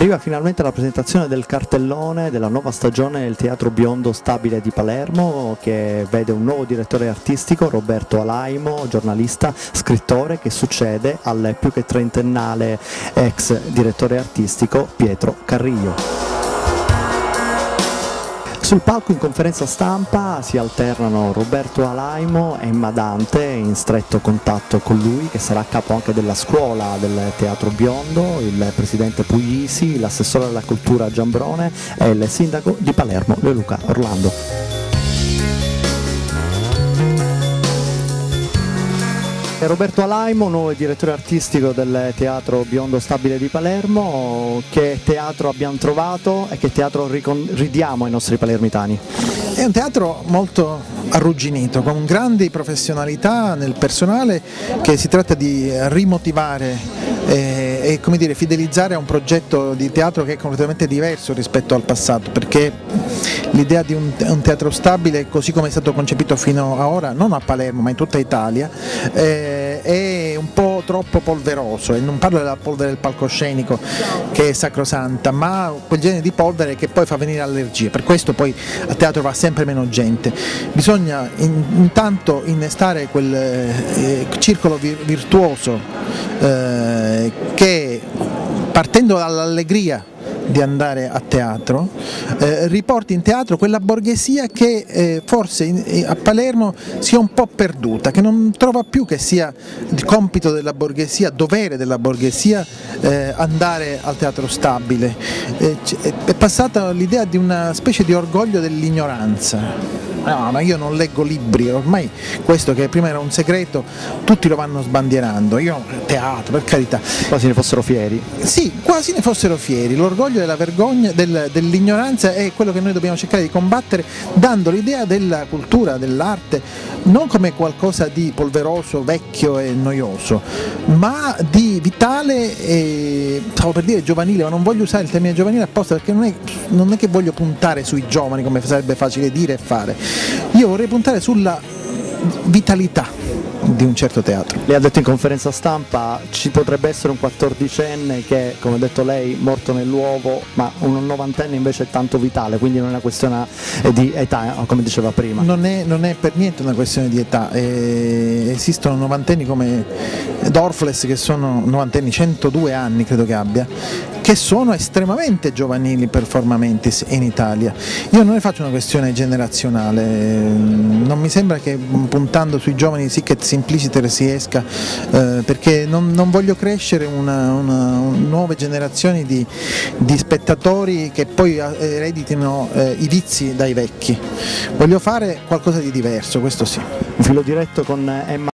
Arriva finalmente la presentazione del cartellone della nuova stagione del Teatro Biondo Stabile di Palermo che vede un nuovo direttore artistico, Roberto Alaimo, giornalista, scrittore che succede al più che trentennale ex direttore artistico Pietro Carrillo. Sul palco in conferenza stampa si alternano Roberto Alaimo e Emma Dante in stretto contatto con lui che sarà capo anche della scuola del Teatro Biondo, il presidente Puglisi, l'assessore alla cultura Giambrone e il sindaco di Palermo Leoluca Orlando. Roberto Alaimo, nuovo direttore artistico del Teatro Biondo Stabile di Palermo, che teatro abbiamo trovato e che teatro ridiamo ai nostri palermitani? È un teatro molto arrugginito, con grandi professionalità nel personale che si tratta di rimotivare eh, e come dire, fidelizzare a un progetto di teatro che è completamente diverso rispetto al passato, perché l'idea di un, un, teatro stabile, così come è stato concepito fino ad ora, non a Palermo ma in tutta Italia, eh, è un po' troppo polveroso e non parlo della polvere del palcoscenico che è sacrosanta, ma quel genere di polvere che poi fa venire allergie, per questo poi a teatro va sempre meno gente. Bisogna in, intanto innestare quel eh, circolo virtuoso eh, che partendo dall'allegria di andare a teatro, eh, riporti in teatro quella borghesia che eh, forse in, a Palermo sia un po' perduta, che non trova più che sia il compito della borghesia, dovere della borghesia eh, andare al teatro stabile. Eh, è passata l'idea di una specie di orgoglio dell'ignoranza no ma io non leggo libri, ormai questo che prima era un segreto tutti lo vanno sbandierando, io teatro per carità. Quasi ne fossero fieri. Sì, quasi ne fossero fieri, l'orgoglio della vergogna, del, dell'ignoranza è quello che noi dobbiamo cercare di combattere dando l'idea della cultura, dell'arte, non come qualcosa di polveroso, vecchio e noioso, ma di vitale e, stavo per dire giovanile, ma non voglio usare il termine giovanile apposta perché non è, non è che voglio puntare sui giovani come sarebbe facile dire e fare, io vorrei puntare sulla vitalità di un certo teatro. Lei ha detto in conferenza stampa ci potrebbe essere un quattordicenne che, come ha detto lei, morto nell'uovo, ma un novantenne invece è tanto vitale, quindi non è una questione di età, come diceva prima. Non è, non è per niente una questione di età, eh, esistono novantenni come Dorfles che sono novantenni, 102 anni credo che abbia, che sono estremamente giovanili performa mentis in Italia. Io non ne faccio una questione generazionale, non mi sembra che puntando sui giovani sì che simpliciter si esca, eh, perché non, non, voglio crescere una, una, nuove generazioni di, di, spettatori che poi eh, ereditino eh, i vizi dai vecchi. Voglio fare qualcosa di diverso, questo sì. Un filo diretto con Emma